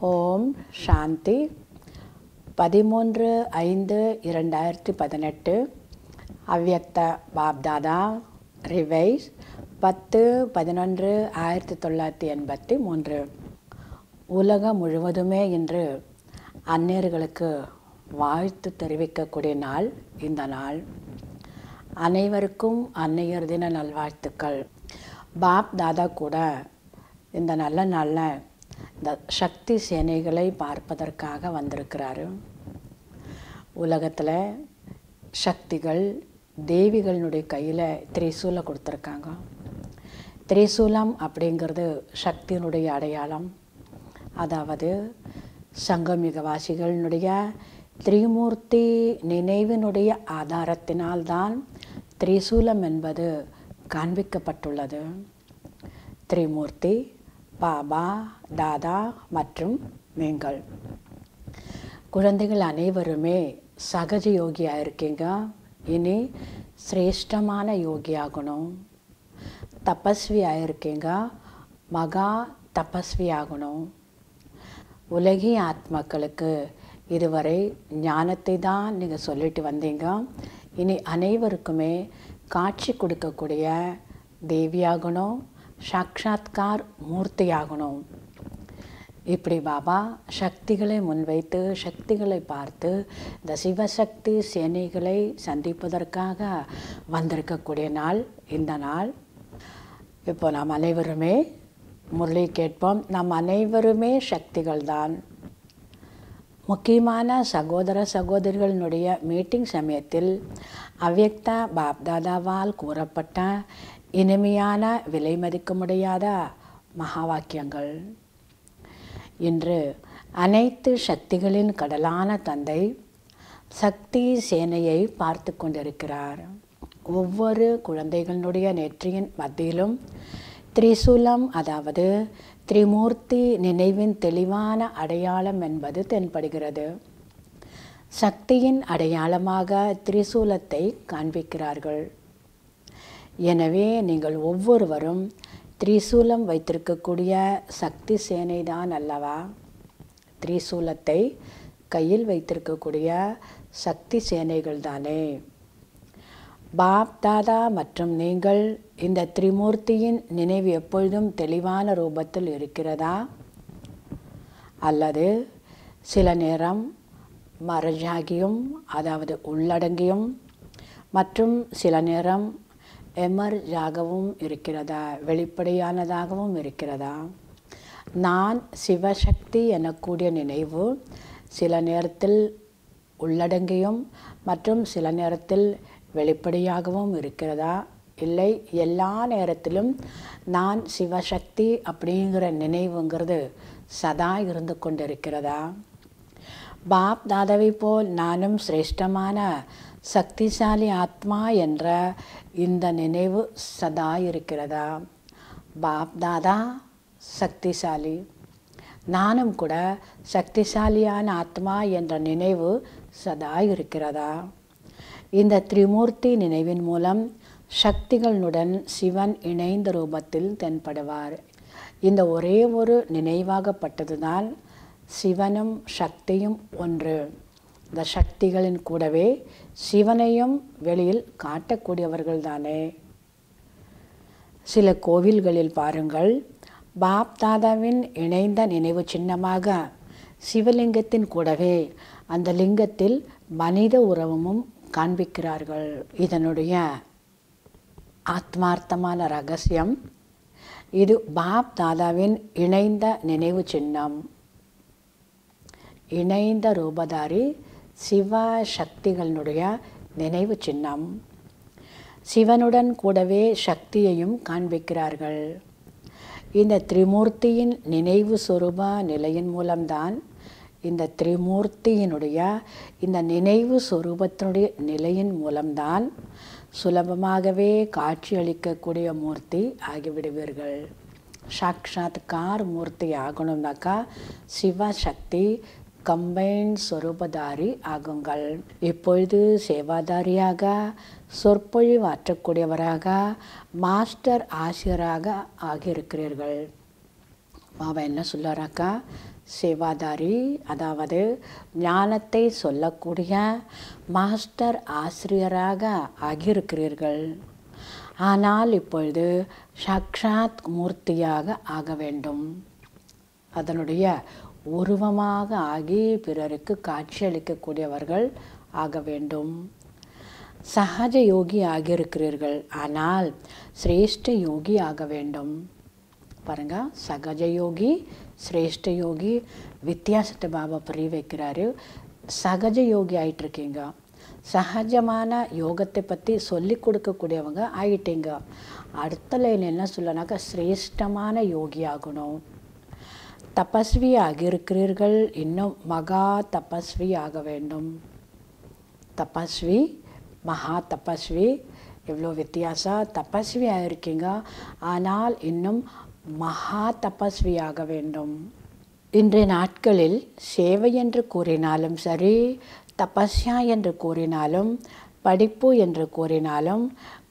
ஓம் சாந்தி. பதிமூன்று ஐந்து இரண்டாயிரத்தி பதினெட்டு. அவ்யக்த பாப்தாதா ரிவைஸ் பத்து பதினொன்று ஆயிரத்தி தொள்ளாயிரத்தி எண்பத்தி மூன்று. உலகம் முழுவதுமே இன்று அந்நியர்களுக்கு வாழ்த்து தெரிவிக்கக்கூடிய நாள் இந்த நாள். அனைவருக்கும் அன்னையர் தின நல்வாழ்த்துக்கள். பாப் தாதா கூட இந்த நல்ல நாளில் இந்த சக்தி சேனைகளை பார்ப்பதற்காக வந்திருக்கிறாரு. உலகத்தில் சக்திகள் தேவிகளினுடைய கையில் திரிசூலை கொடுத்துருக்காங்க. திரிசூலம் அப்படிங்கிறது சக்தியினுடைய அடையாளம். அதாவது சங்கமிகவாசிகளினுடைய திரிமூர்த்தி நினைவினுடைய ஆதாரத்தினால்தான் திரிசூலம் என்பது காண்பிக்கப்பட்டுள்ளது. திரிமூர்த்தி பாபா தாதா மற்றும் நீங்கள். குழந்தைகள் அனைவருமே சகஜ யோகியாக இருக்கீங்க. இனி சிரேஷ்டமான யோகியாகணும். தபஸ்வியாக இருக்கீங்க. மகா தபஸ்வியாகணும். உலகி உலகிய ஆத்மாக்களுக்கு இதுவரை ஞானத்தை தான் நீங்கள் சொல்லிட்டு வந்தீங்க. இனி அனைவருக்குமே காட்சி கொடுக்கக்கூடிய தேவியாகணும். சாட்சாத்கார் மூர்த்தியாகணும். இப்படி பாபா சக்திகளை முன்வைத்து சக்திகளை பார்த்து இந்த சிவசக்தி சேனைகளை சந்திப்பதற்காக வந்திருக்கக்கூடிய நாள் இந்த நாள். இப்போ நாம் அனைவருமே முரளி கேட்போம். நாம் அனைவருமே சக்திகள் தான் முக்கியமான சகோதர சகோதரிகளினுடைய மீட்டிங் சமயத்தில் அவ்யக்த பாப்தாதாவால் கூறப்பட்ட இனிமையான விலை மதிக்க முடியாத மகா வாக்கியங்கள் இன்று அனைத்து சக்திகளின் கடலான தந்தை சக்தி சேனையை பார்த்து கொண்டிருக்கிறார். ஒவ்வொரு குழந்தைகளுடைய நெற்றியின் மத்தியிலும் திரிசூலம் அதாவது திரிமூர்த்தி நினைவின் தெளிவான அடையாளம் என்பது தென்படுகிறது. சக்தியின் அடையாளமாக திரிசூலத்தை காண்பிக்கிறார்கள். எனவே நீங்கள் ஒவ்வொருவரும் திரிசூலம் வைத்திருக்கக்கூடிய சக்தி சேனை தான் அல்லவா? திரிசூலத்தை கையில் வைத்திருக்கக்கூடிய சக்தி சேனைகள் தானே பாப் தாதா மற்றும் நீங்கள் இந்த திரிமூர்த்தியின் நினைவு எப்பொழுதும் தெளிவான ரூபத்தில் இருக்கிறதா? அல்லது சில நேரம் மரஜாகியும் அதாவது உள்ளடங்கியும் மற்றும் சில நேரம் எமர்ஜாகவும் இருக்கிறதா? வெளிப்படையானதாகவும் இருக்கிறதா? நான் சிவசக்தி எனக்கூடிய நினைவு சில நேரத்தில் உள்ளடங்கியும் மற்றும் சில நேரத்தில் வெளிப்படையாகவும் இருக்கிறதா? இல்லை எல்லா நேரத்திலும் நான் சிவசக்தி அப்படிங்கிற நினைவுங்கிறது சதா இருந்து கொண்டிருக்கிறதா? பாப் தாதாவை போல் நானும் சிரேஷ்டமான சக்திசாலி ஆத்மா என்ற இந்த நினைவு சதா இருக்கிறதா? பாப் தாதா சக்திசாலி. நானும் கூட சக்திசாலியான ஆத்மா என்ற நினைவு சதா இருக்கிறதா? இந்த திரிமூர்த்தி நினைவின் மூலம் சக்திகளுடன் சிவன் இணைந்த ரூபத்தில் தென்படுவார். இந்த ஒரே ஒரு நினைவாகப்பட்டதுதான் சிவனும் சக்தியும் ஒன்று. இந்த சக்திகளின் கூடவே சிவனையும் வெளியில் காட்டக்கூடியவர்கள் தானே சில கோவில்களில் பாருங்கள். பாப் தாதாவின் இணைந்த நினைவு சின்னமாக சிவலிங்கத்தின் கூடவே அந்த லிங்கத்தில் மனித உறவமும் காண்பிக்கிறார்கள். இதனுடைய ஆத்மார்த்தமான ரகசியம் இது பாப் தாதாவின் இணைந்த நினைவு சின்னம். இணைந்த ரூபதாரி சிவ சக்திகளினுடைய நினைவு சின்னம். சிவனுடன் கூடவே சக்தியையும் காண்பிக்கிறார்கள். இந்த திரிமூர்த்தியின் நினைவு சொரூப நிலையின் மூலம்தான் இந்த திரிமூர்த்தியினுடைய இந்த நினைவு சொரூபத்தினுடைய நிலையின் மூலம்தான் சுலபமாகவே காட்சியளிக்கக்கூடிய மூர்த்தி ஆகிவிடுவீர்கள். சாக்ஷாத்கார் மூர்த்தி ஆகணும்னாக்கா சிவசக்தி கம்பைன் சொரூபதாரி ஆகுங்கள். இப்பொழுது சேவாதாரியாக சொற்பொழிவாற்றக்கூடியவராக மாஸ்டர் ஆசிரியராக ஆகியிருக்கிறீர்கள். பாபா என்ன சொல்கிறாக்கா சேவாதாரி அதாவது ஞானத்தை சொல்லக்கூடிய மாஸ்டர் ஆசிரியராக ஆகியிருக்கிறீர்கள். ஆனால் இப்பொழுது சாக்ஷாத் மூர்த்தியாக ஆக வேண்டும். அதனுடைய உருவமாக ஆகி பிறருக்கு காட்சியளிக்கக்கூடியவர்கள் ஆக வேண்டும். சகஜ யோகி ஆகியிருக்கிறீர்கள். ஆனால் சிரேஷ்ட யோகி ஆக வேண்டும். பாருங்க சகஜ யோகி சிரேஷ்ட யோகி வித்தியாசத்தை பாபா புரிய வைக்கிறாரு சகஜ யோகி ஆயிட்டுருக்கீங்க. சகஜமான யோகத்தை பற்றி சொல்லி கொடுக்கக்கூடியவங்க ஆகிட்டீங்க அடுத்த லைன் என்ன சொல்லனாக்கா சிரேஷ்டமான யோகி ஆகணும். தபஸ்வியாக இருக்கிறீர்கள் இன்னும் மகா தபஸ்வி ஆக வேண்டும். தபஸ்வி மகா தபஸ்வி. எவ்வளோ வித்தியாசம் தபஸ்வியாக இருக்கீங்க ஆனால் இன்னும் மகா தபஸ்வியாக வேண்டும். இன்றைய நாட்களில் சேவை என்று கூறினாலும் சரி தபஸ்யா என்று கூறினாலும் படிப்பு என்று கூறினாலும்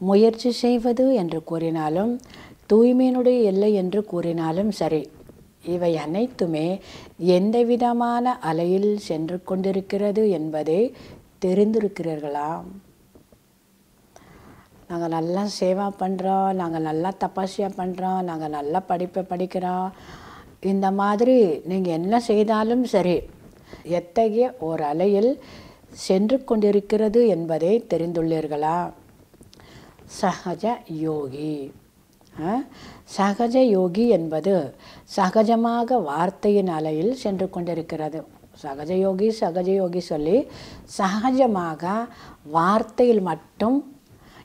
முயற்சி செய்வது என்று கூறினாலும் தூய்மையினுடைய எல்லை என்று கூறினாலும் சரி இவை அனைத்துமே எந்த விதமான அலையில் சென்று கொண்டிருக்கிறது என்பதை தெரிந்திருக்கிறீர்களா? நாங்கள் நல்லா சேவா பண்ணுறோம் நாங்கள் நல்லா தபாசியா பண்ணுறோம் நாங்கள் நல்லா படிப்பை படிக்கிறோம். இந்த மாதிரி நீங்கள் என்ன செய்தாலும் சரி எத்தகைய ஒரு அலையில் சென்று கொண்டிருக்கிறது என்பதை தெரிந்துள்ளீர்களா? சகஜ யோகி. சகஜ யோகி என்பது சகஜமாக வார்த்தையின் அலையில் சென்று கொண்டிருக்கிறது. சகஜ யோகி சகஜ யோகி சொல்லி சகஜமாக வார்த்தையில் மட்டும்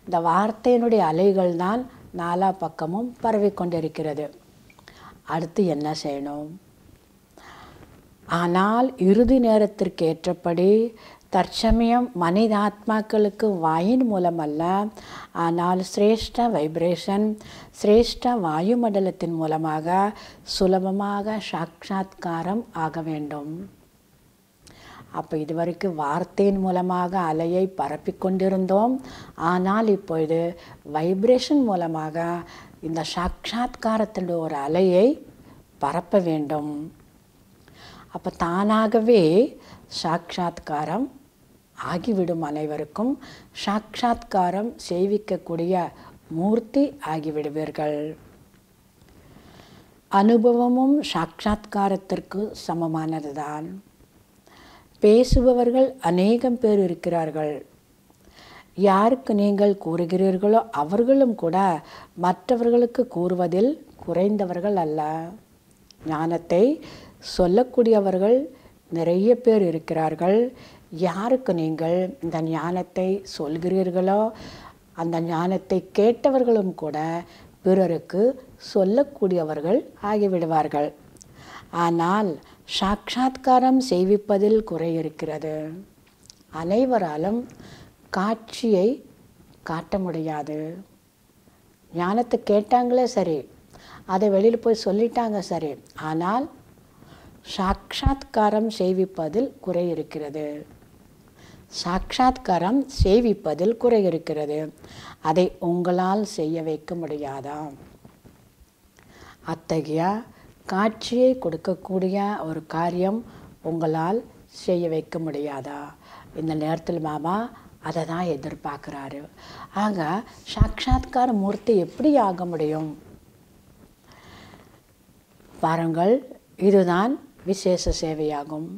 இந்த வார்த்தையினுடைய அலைகள் தான் நாலா பக்கமும் பரவிக்கொண்டிருக்கிறது அடுத்து என்ன செய்யணும்? ஆனால் இறுதி நேரத்திற்கு ஏற்றபடி தற்சமயம் மனித ஆத்மாக்களுக்கு வாயின் மூலமல்ல ஆனால் சிரேஷ்ட வைப்ரேஷன் சிரேஷ்ட வாயுமண்டலத்தின் மூலமாக சுலபமாக சாட்சாத்காரம் ஆக வேண்டும். அப்போ இதுவரைக்கும் வார்த்தையின் மூலமாக அலையை பரப்பி கொண்டிருந்தோம். ஆனால் இப்பொழுது வைப்ரேஷன் மூலமாக இந்த சாட்சாத்காரத்தினுடைய ஒரு அலையை பரப்ப வேண்டும். அப்போ தானாகவே சாட்சாத்காரம் ஆகிவிடும் அனைவருக்கும் சாட்சாத்காரம் செய்விக்கக்கூடிய மூர்த்தி ஆகிவிடுவீர்கள். அனுபவமும் சாட்சாத்காரத்திற்கு சமமானதுதான். பேசுபவர்கள் அநேகம் பேர் இருக்கிறார்கள். யாருக்கு நீங்கள் கூறுகிறீர்களோ அவர்களும் கூட மற்றவர்களுக்கு கூறுவதில் குறைந்தவர்கள் அல்ல. ஞானத்தை சொல்லக்கூடியவர்கள் நிறைய பேர் இருக்கிறார்கள். யாருக்கு நீங்கள் இந்த ஞானத்தை சொல்கிறீர்களோ அந்த ஞானத்தை கேட்டவர்களும் கூட பிறருக்கு சொல்லக்கூடியவர்கள் ஆகிவிடுவார்கள். ஆனால் சாட்சாத்காரம் செய்விப்பதில் குறை இருக்கிறது அனைவராலும் காட்சியை காட்ட முடியாது. ஞானத்தை கேட்டாங்களே சரி அதை வெளியில் போய் சொல்லிட்டாங்க சரி ஆனால் சாட்சாத்காரம் செய்விப்பதில் குறை இருக்கிறது சாட்சாத்காரம் சேவிப்பதில் குறை இருக்கிறது அதை உங்களால் செய்ய வைக்க முடியாதா? அத்தகைய காட்சியை கொடுக்கக்கூடிய ஒரு காரியம் உங்களால் செய்ய வைக்க முடியாதா? இந்த நேரத்தில் மாமா அதை தான் எதிர்பார்க்குறாரு. ஆக சாட்சாத்கார மூர்த்தி எப்படி ஆக முடியும்? பாருங்கள் இதுதான் விசேஷ சேவையாகும்.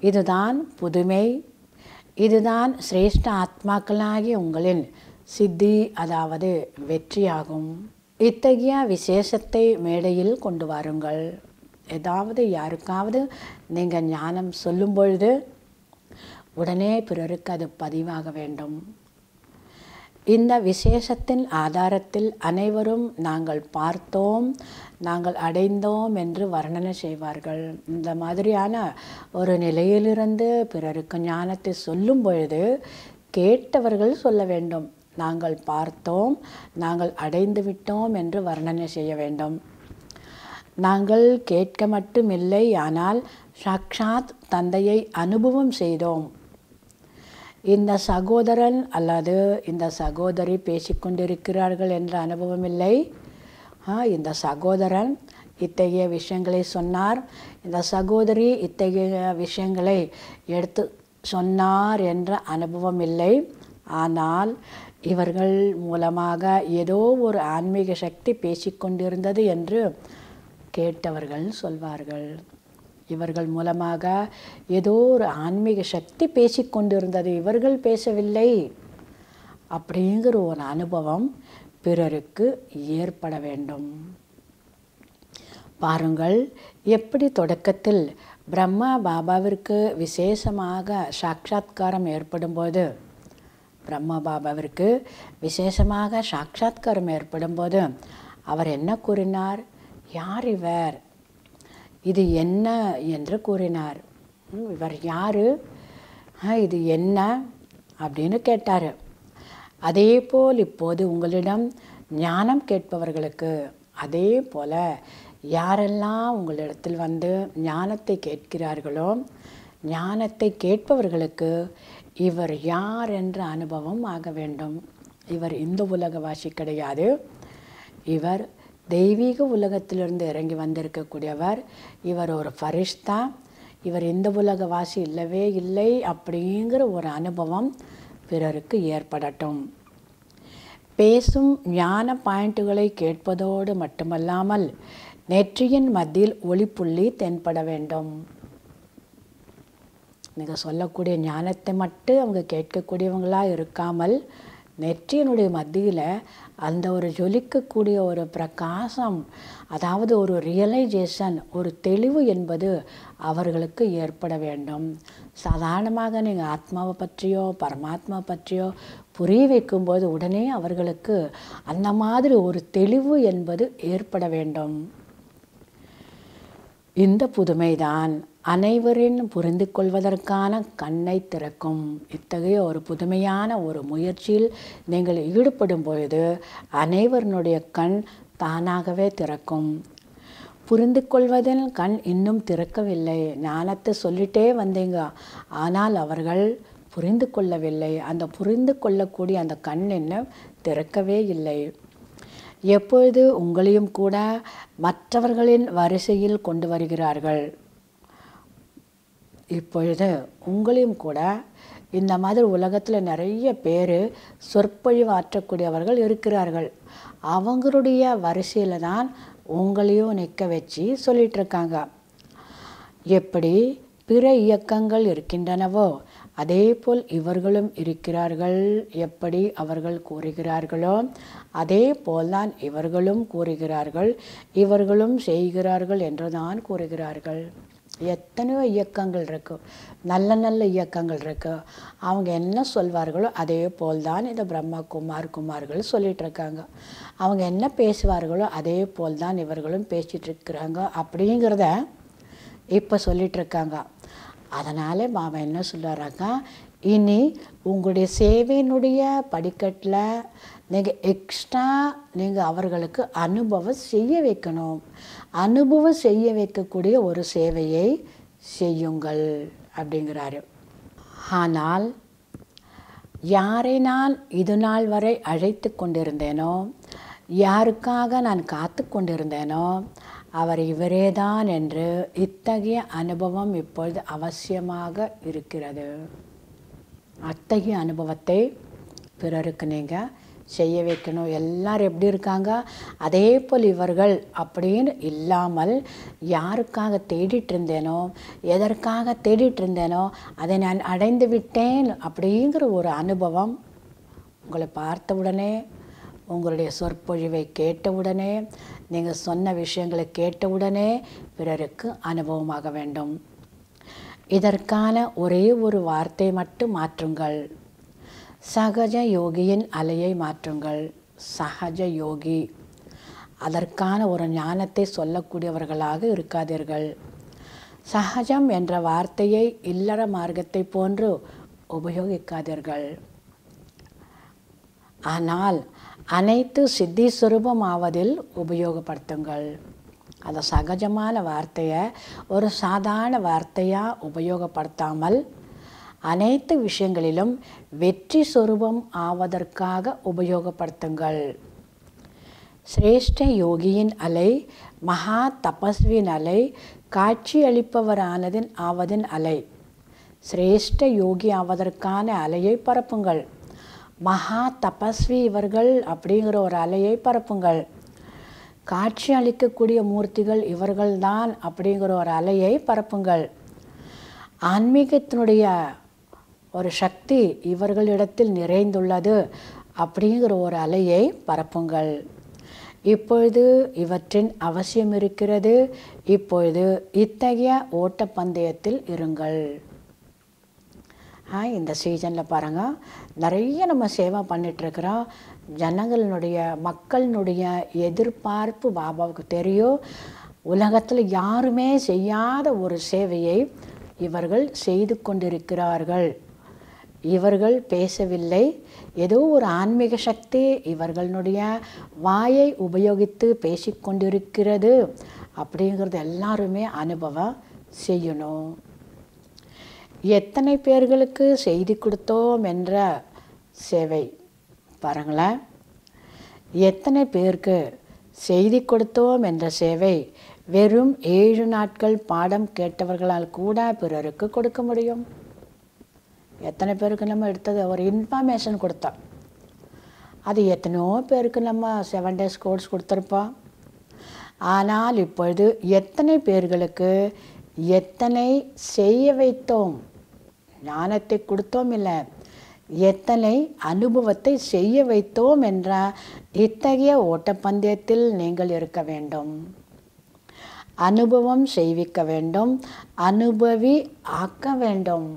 இதுதான் புதுமை இதுதான் சிரேஷ்ட ஆத்மாக்களாகி உங்களின் சித்தி அதாவது வெற்றியாகும். இத்தகைய விசேஷத்தை மேடையில் கொண்டு வாருங்கள். ஏதாவது யாருக்காவது நீங்கள் ஞானம் சொல்லும் பொழுது உடனே பிறருக்கு அது பதிவாக வேண்டும். இந்த விசேஷத்தின் ஆதாரத்தில் அனைவரும் நாங்கள் பார்த்தோம் நாங்கள் அடைந்தோம் என்று வர்ணனை செய்வார்கள். இந்த மாதிரியான ஒரு நிலையிலிருந்து பிறருக்கு ஞானத்தை சொல்லும் பொழுது கேட்டவர்கள் சொல்ல வேண்டும். நாங்கள் பார்த்தோம் நாங்கள் அடைந்து விட்டோம் என்று வர்ணனை செய்ய வேண்டும். நாங்கள் கேட்க மட்டுமில்லை ஆனால் சாக்ஷாத் தந்தையை அனுபவம் செய்தோம். இந்த சகோதரன் அல்லது இந்த சகோதரி பேசிக்கொண்டிருக்கிறார்கள் என்ற அனுபவம் இல்லை. இந்த சகோதரன் இத்தகைய விஷயங்களை சொன்னார். இந்த சகோதரி இத்தகைய விஷயங்களை எடுத்து சொன்னார் என்ற அனுபவம் இல்லை. ஆனால் இவர்கள் மூலமாக ஏதோ ஒரு ஆன்மீக சக்தி பேசிக்கொண்டிருந்தது என்று கேட்டவர்கள் சொல்வார்கள். இவர்கள் மூலமாக ஏதோ ஒரு ஆன்மீக சக்தி பேசிக்கொண்டிருந்தது இவர்கள் பேசவில்லை. அப்படிங்கிற ஒரு அனுபவம் பிறருக்கு ஏற்பட வேண்டும். பாருங்கள் எப்படி தொடக்கத்தில் பிரம்மா பாபாவிற்கு விசேஷமாக சாட்சாத்காரம் ஏற்படும்போது பிரம்மா பாபாவிற்கு விசேஷமாக சாட்சாத்காரம் ஏற்படும்போது அவர் என்ன கூறினார்? யார் இவர்? இது என்ன என்று கூறினார். இவர் யாரு? இது என்ன? அப்படின்னு கேட்டார். அதே போல் இப்போது உங்களிடம் ஞானம் கேட்பவர்களுக்கு அதே போல் யாரெல்லாம் உங்களிடத்தில் வந்து ஞானத்தை கேட்கிறார்களோ ஞானத்தை கேட்பவர்களுக்கு இவர் யார் என்ற அனுபவம் ஆக வேண்டும். இவர் இந்த உலகவாசி கிடையாது. இவர் தெய்வீக உலகத்திலிருந்து இறங்கி வந்திருக்கக்கூடியவர். இவர் ஒரு ஃபரிஷ்தா. இவர் இந்த உலக வாசி இல்லவே இல்லை அப்படிங்கிற ஒரு அனுபவம் பிறருக்கு ஏற்படட்டும். பேசும் ஞான பாயிண்ட்டுகளை கேட்பதோடு மட்டுமல்லாமல் நெற்றியின் மத்தியில் ஒளிப்புள்ளி தென்பட வேண்டும். நீங்கள் சொல்லக்கூடிய ஞானத்தை மட்டும் அவங்க கேட்கக்கூடியவங்களாக இருக்காமல் நெற்றியினுடைய மத்தியில் அந்த ஒரு ஜொலிக்கக்கூடிய ஒரு பிரகாசம் அதாவது ஒரு ரியலைசேஷன் ஒரு தெளிவு என்பது அவர்களுக்கு ஏற்பட வேண்டும். சாதாரணமாக நீங்கள் ஆத்மாவை பற்றியோ பரமாத்மா பற்றியோ புரிய வைக்கும்போது உடனே அவர்களுக்கு அந்த மாதிரி ஒரு தெளிவு என்பது ஏற்பட வேண்டும். இந்த புதுமைதான் அனைவரின் புரிந்து கொள்வதற்கான கண்ணை திறக்கும். இத்தகைய ஒரு புதுமையான ஒரு முயற்சியில் நீங்கள் ஈடுபடும் பொழுது அனைவருடைய கண் தானாகவே திறக்கும். புரிந்து கொள்வதில் கண் இன்னும் திறக்கவில்லை. ஞானத்தை சொல்லிட்டே வந்தீங்க. ஆனால் அவர்கள் புரிந்து கொள்ளவில்லை. அந்த புரிந்து கொள்ளக்கூடிய அந்த கண் இன்னும் திறக்கவே இல்லை. எப்பொழுது உங்களையும் கூட மற்றவர்களின் வரிசையில் கொண்டு வருகிறார்கள்? இப்பொழுது உங்களையும் கூட இந்த மாதிரி உலகத்தில் நிறைய பேர் சொற்பொழிவு ஆற்றக்கூடியவர்கள் இருக்கிறார்கள். அவங்களுடைய வரிசையில் தான் உங்களையும் நிற்க வச்சு சொல்லிகிட்ருக்காங்க எப்படி பிற இயக்கங்கள் இருக்கின்றனவோ அதே போல் இவர்களும் இருக்கிறார்கள். எப்படி அவர்கள் கூறுகிறார்களோ அதே போல்தான் இவர்களும் கூறுகிறார்கள். இவர்களும் செய்கிறார்கள் என்று தான் கூறுகிறார்கள். எத்தனையோ இயக்கங்கள் இருக்கு. நல்ல நல்ல இயக்கங்கள் இருக்குது அவங்க என்ன சொல்வார்களோ அதே போல் தான் இந்த பிரம்மா குமார் குமார்கள் சொல்லிகிட்ருக்காங்க அவங்க என்ன பேசுவார்களோ அதே போல் தான் இவர்களும் பேசிட்டுருக்குறாங்க அப்படிங்கிறத இப்போ சொல்லிகிட்ருக்காங்க இருக்காங்க. அதனால் மாமா என்ன சொல்கிறாக்கா இனி உங்களுடைய சேவையினுடைய படிக்கட்டில் நீங்கள் எக்ஸ்ட்ரா நீங்கள் அவர்களுக்கு அனுபவம் செய்ய வைக்கணும். அனுபவம் செய்ய வைக்கக்கூடிய ஒரு சேவையை செய்யுங்கள் அப்படிங்கிறாரு. ஆனால் யாரை நான் இது நாள் வரை அழைத்து கொண்டிருந்தேனோ யாருக்காக நான் காத்து கொண்டிருந்தேனோ அவர் இவரேதான் என்று இத்தகைய அனுபவம் இப்பொழுது அவசியமாக இருக்கிறது. அத்தகைய அனுபவத்தை பிறருக்கு நீங்கள் செய்ய வைக்கணும். எல்லாரும் எப்படி இருக்காங்க? அதே போல் இவர்கள் அப்படின்னு இல்லாமல் யாருக்காக தேடிட்டு இருந்தேனோ எதற்காக தேடிட்டு இருந்தேனோ அதை நான் அடைந்து விட்டேன் அப்படிங்கிற ஒரு அனுபவம் உங்களை பார்த்த உடனே உங்களுடைய சொற்பொழிவை கேட்டவுடனே நீங்கள் சொன்ன விஷயங்களை கேட்டவுடனே பிறருக்கு அனுபவமாக வேண்டும். இதற்கான ஒரே ஒரு வார்த்தை மட்டும் மாற்றுங்கள். சகஜ யோகியின் அலையை மாற்றுங்கள். சகஜ யோகி. அதற்கான ஒரு ஞானத்தை சொல்லக்கூடியவர்களாக இருக்காதீர்கள். சகஜம் என்ற வார்த்தையை இல்லற மார்க்கத்தை போன்று உபயோகிக்காதீர்கள். ஆனால் அனைத்து சித்தி சுரூபமாவதில் உபயோகப்படுத்துங்கள். அது சகஜமான வார்த்தையை ஒரு சாதாரண வார்த்தையாக உபயோகப்படுத்தாமல் அனைத்து விஷயங்களிலும் வெற்றி சுரூபம் ஆவதற்காக உபயோகப்படுத்துங்கள். சிரேஷ்ட யோகியின் அலை மகா தபஸ்வியின் அலை காட்சியளிப்பவரானதின் ஆவதின் அலை. சிரேஷ்ட யோகி ஆவதற்கான அலையை பரப்புங்கள். மகா தபஸ்வி இவர்கள் அப்படிங்கிற ஒரு அலையை பரப்புங்கள். காட்சி அளிக்கக்கூடிய மூர்த்திகள் இவர்கள்தான் அப்படிங்கிற ஒரு அலையை பரப்புங்கள். ஆன்மீகத்தினுடைய ஒரு சக்தி இவர்களிடத்தில் நிறைந்துள்ளது அப்படிங்கிற ஒரு அலையை பரப்புங்கள். இப்பொழுது இவற்றின் அவசியம் இருக்கிறது. இப்பொழுது இத்தகைய ஓட்டப்பந்தயத்தில் இருங்கள். இந்த சீசனில் பாருங்கள் நிறைய நம்ம சேவை பண்ணிகிட்ருக்குறோம் ஜனங்களினுடைய மக்களினுடைய எதிர்பார்ப்பு பாபாவுக்கு தெரியும். உலகத்தில் யாருமே செய்யாத ஒரு சேவையை இவர்கள் செய்து கொண்டிருக்கிறார்கள். இவர்கள் பேசவில்லை. ஏதோ ஒரு ஆன்மீக சக்தி இவர்களுடைய வாயை உபயோகித்து பேசிக்கொண்டிருக்கிறது. அப்படிங்கிறது எல்லாருமே அனுபவம் செய்யணும். எத்தனை பேர்களுக்கு செய்தி கொடுத்தோம் என்ற சேவை? பாருங்களேன். எத்தனை பேருக்கு செய்தி கொடுத்தோம் என்ற சேவை வெறும் ஏழு நாட்கள் பாடம் கேட்டவர்களால் கூட பிறருக்கு கொடுக்க முடியும். எத்தனை பேருக்கு நம்ம எடுத்தது? ஒரு இன்ஃபர்மேஷன் கொடுத்தோம் அது எத்தனையோ பேருக்கு நம்ம செவன் டேஸ் கோர்ஸ் கொடுத்துருப்போம். ஆனால் இப்பொழுது எத்தனை பேர்களுக்கு எத்தனை செய்ய வைத்தோம்? ஞானத்தை கொடுத்தோம் இல்லை எத்தனை அனுபவத்தை செய்ய வைத்தோம் என்றால் இத்தகைய ஓட்டப்பந்தயத்தில் நீங்கள் இருக்க வேண்டும். அனுபவம் செய்விக்க வேண்டும் அனுபவி ஆக்க வேண்டும்.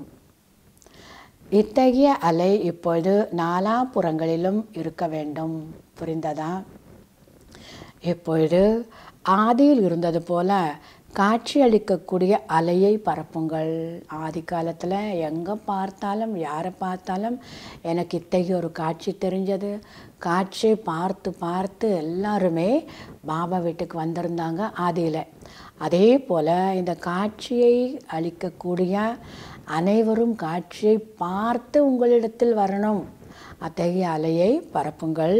இத்தகைய அலை இப்பொழுது நாலாபுறங்களிலும் இருக்க வேண்டும். புரிந்ததா? இப்பொழுது ஆதியில் இருந்தது போல காட்சி அளிக்கக்கூடிய அலையை பரப்புங்கள். ஆதி காலத்தில் எங்கே பார்த்தாலும் யாரை பார்த்தாலும் எனக்கு இத்தகைய ஒரு காட்சி தெரிஞ்சது. காட்சியை பார்த்து பார்த்து எல்லாருமே பாபா வீட்டுக்கு வந்திருந்தாங்க ஆதியில். அதே போல் இந்த காட்சியை அளிக்கக்கூடிய அனைவரும் காட்சியை பார்த்து உங்களிடத்தில் வரணும். அத்தகைய அலையை பரப்புங்கள்.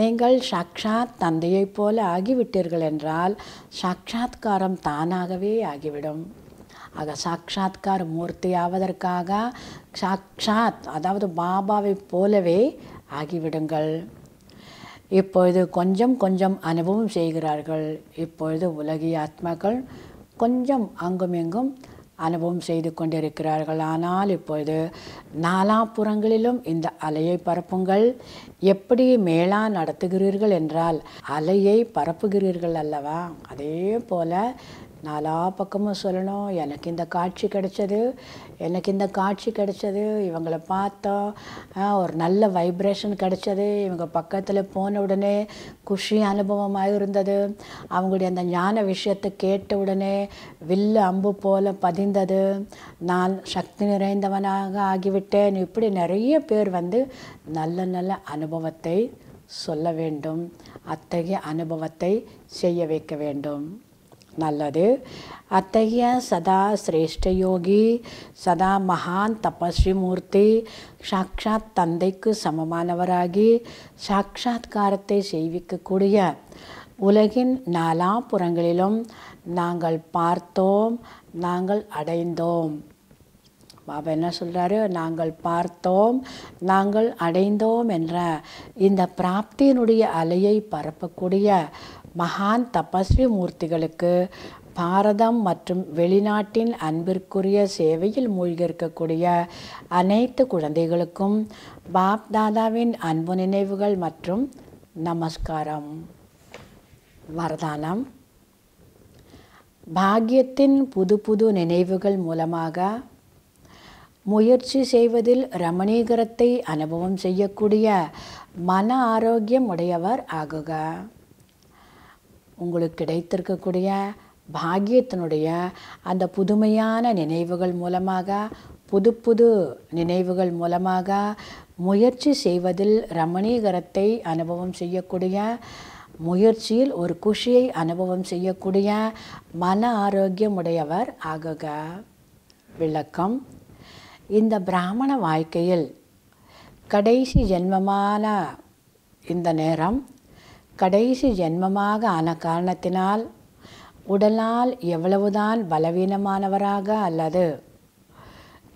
நீங்கள் சாக்ஷாத் தந்தையைப் போல ஆகிவிட்டீர்கள் என்றால் சாட்சாத்காரம் தானாகவே ஆகிவிடும். ஆக சாட்சாத்கார மூர்த்தி ஆவதற்காக சாக்ஷாத் அதாவது பாபாவைப் போலவே ஆகிவிடுங்கள். இப்பொழுது கொஞ்சம் கொஞ்சம் அனுபவம் செய்கிறார்கள். இப்பொழுது உலகிய ஆத்மாக்கள் கொஞ்சம் அங்குமெங்கும் அனுபவம் செய்து கொண்டிருக்கிறார்கள். ஆனால் இப்பொழுது நாலாபுறங்களிலும் இந்த அலையை பரப்புங்கள். எப்படி மேலா நடத்துகிறீர்கள் என்றால் அலையை பரப்புகிறீர்கள் அல்லவா? அதே போல நாலா பக்கமும் சொல்லணும். எனக்கு இந்த காட்சி கிடைச்சது. எனக்கு இந்த காட்சி கிடைச்சது. இவங்களை பார்த்தோம் ஒரு நல்ல வைப்ரேஷன் கிடைச்சது. இவங்க பக்கத்தில் போன உடனே குஷி அனுபவமாக இருந்தது. அவங்களுடைய அந்த ஞான விஷயத்தை கேட்ட உடனே வில்லு அம்பு போல பதிந்தது. நான் சக்தி நிறைந்தவனாக ஆகிவிட்டேன். இப்படி நிறைய பேர் வந்து நல்ல நல்ல அனுபவத்தை சொல்ல வேண்டும். அத்தகைய அனுபவத்தை செய்ய வைக்க வேண்டும். நல்லது. அத்தகைய சதா சிரேஷ்ட யோகி சதா மகான் தபஸ்வி மூர்த்தி சாக்ஷாத் தந்தைக்கு சமமானவராகி சாட்சாத்காரத்தை செய்விக்கக்கூடிய உலகின் நாலாபுறங்களிலும் நாங்கள் பார்த்தோம் நாங்கள் அடைந்தோம். பாபா என்ன சொல்கிறாரு நாங்கள் பார்த்தோம் நாங்கள் அடைந்தோம் என்ற இந்த பிராப்தியினுடைய அலையை பரப்பக்கூடிய மகான் தபஸ்வி மூர்த்திகளுக்கு பாரதம் மற்றும் வெளிநாட்டின் அன்பிற்குரிய சேவையில் மூழ்கியிருக்கக்கூடிய அனைத்து குழந்தைகளுக்கும் பாப் தாதாவின் அன்பு நினைவுகள் மற்றும் நமஸ்காரம். வரதானம். பாக்கியத்தின் புது புது நினைவுகள் மூலமாக முயற்சி செய்வதில் ரமணீகரத்தை அனுபவம் செய்யக்கூடிய மன ஆரோக்கியம் உடையவர் ஆகுக. உங்களுக்கு கிடைத்திருக்கக்கூடிய பாக்கியத்தினுடைய அந்த புதுமையான நினைவுகள் மூலமாக புது புது நினைவுகள் மூலமாக முயற்சி செய்வதில் ரமணீகரத்தை அனுபவம் செய்யக்கூடிய முயற்சியில் ஒரு குஷியை அனுபவம் செய்யக்கூடிய மன ஆரோக்கியம் உடையவர் ஆகுக. விளக்கம். இந்த பிராமண வாழ்க்கையில் கடைசி ஜென்மமான இந்த நேரம் கடைசி ஜென்மமாக ஆன காரணத்தினால் உடலால் எவ்வளவுதான் பலவீனமானவராக அல்லது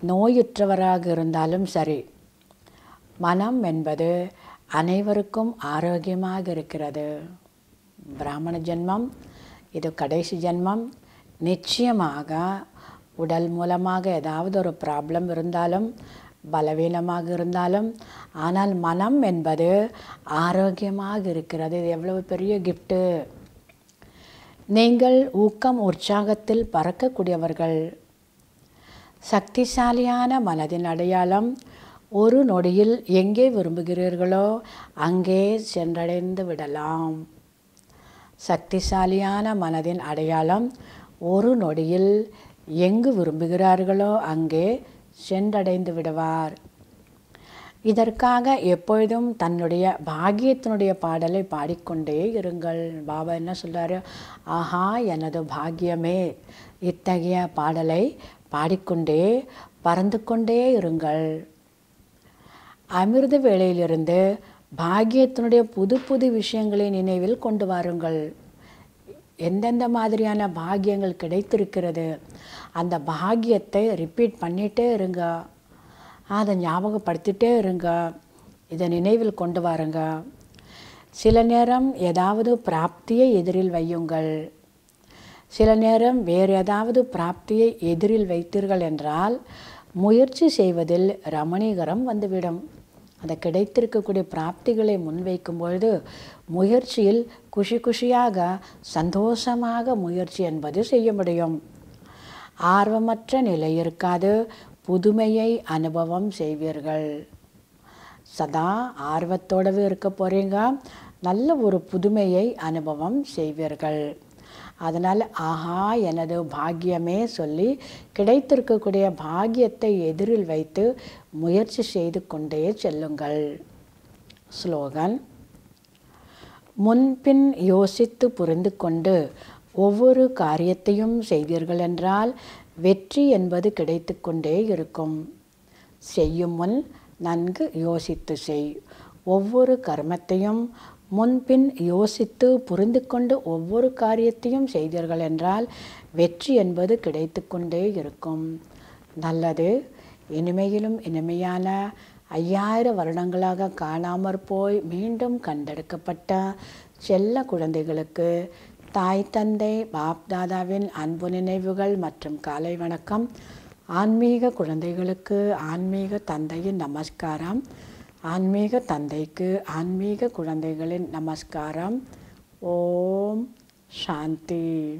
நோயுற்றவராக இருந்தாலும் சரி மனம் என்பது அனைவருக்கும் ஆரோக்கியமாக இருக்கிறது. பிராமண ஜென்மம் இது கடைசி ஜென்மம். நிச்சயமாக உடல் மூலமாக ஏதாவது ஒரு ப்ராப்ளம் இருந்தாலும் பலவீனமாக இருந்தாலும் ஆனால் மனம் என்பது ஆரோக்கியமாக இருக்கிறது. இது எவ்வளவு பெரிய கிஃப்ட்டு நீங்கள் ஊக்கம் உற்சாகத்தில் பறக்கக்கூடியவர்கள். சக்திசாலியான மனதின் அடையாளம் ஒரு நொடியில் எங்கே விரும்புகிறீர்களோ அங்கே சென்றடைந்து விடலாம். சக்திசாலியான மனதின் அடையாளம் ஒரு நொடியில் எங்கு விரும்புகிறார்களோ அங்கே சென்றடைந்து விடுவார். இதற்காக எப்பொழுதும் தன்னுடைய பாகியத்தினுடைய பாடலை பாடிக்கொண்டே இருங்கள். பாபா என்ன சொல்கிறாரு ஆஹா எனது பாகியமே இத்தகைய பாடலை பாடிக்கொண்டே பறந்து கொண்டே இருங்கள். அமிர்த வேளையிலிருந்து பாகியத்தினுடைய புது புது விஷயங்களை நினைவில் கொண்டு வாருங்கள். எந்தெந்த மாதிரியான பாகியங்கள் கிடைத்திருக்கிறது அந்த பாகியத்தை ரிப்பீட் பண்ணிகிட்டே இருங்க. அதை ஞாபகப்படுத்திட்டே இருங்க. இதை நினைவில் கொண்டு வாருங்க. சில நேரம் ஏதாவது பிராப்தியை எதிரில் வையுங்கள். சில நேரம் வேறு ஏதாவது பிராப்தியை எதிரில் வைத்தீர்கள் என்றால் முயற்சி செய்வதில் ரமணீகரம் வந்துவிடும். அந்த கிடைத்திருக்கக்கூடிய பிராப்திகளை முன்வைக்கும் பொழுது முயற்சியில் குஷி குஷியாக சந்தோஷமாக முயற்சி என்பது செய்ய முடியும். ஆர்வமற்ற நிலை இருக்காது புதுமையை அனுபவம் செய்வீர்கள். சதா ஆர்வத்தோடவே இருக்க போகிறீங்க நல்ல ஒரு புதுமையை அனுபவம் செய்வீர்கள். அதனால் ஆஹா எனது பாக்கியமே சொல்லி கிடைத்திருக்கக்கூடிய பாக்கியத்தை எதிரில் வைத்து முயற்சி செய்து கொண்டே செல்லுங்கள். ஸ்லோகன் முன்பின் யோசித்து புரிந்து கொண்டு ஒவ்வொரு காரியத்தையும் செய்தீர்கள் என்றால் வெற்றி என்பது கிடைத்து கொண்டே இருக்கும். செய்யும் முன் நன்கு யோசித்து செய். ஒவ்வொரு கர்மத்தையும் முன்பின் யோசித்து புரிந்து கொண்டு ஒவ்வொரு காரியத்தையும் செய்தீர்கள் என்றால் வெற்றி என்பது கிடைத்து கொண்டே இருக்கும். நல்லது. இனிமையிலும் இனிமையான ஐயாயிரம் வருடங்களாக காணாமற் போய் மீண்டும் கண்டெடுக்கப்பட்ட செல்ல குழந்தைகளுக்கு தாய் தந்தை பாப்தாதாவின் அன்பு நினைவுகள் மற்றும் காலை வணக்கம். ஆன்மீக குழந்தைகளுக்கு ஆன்மீக தந்தையின் நமஸ்காரம். ஆன்மீக தந்தைக்கு ஆன்மீக குழந்தைகளின் நமஸ்காரம். ஓம் சாந்தி.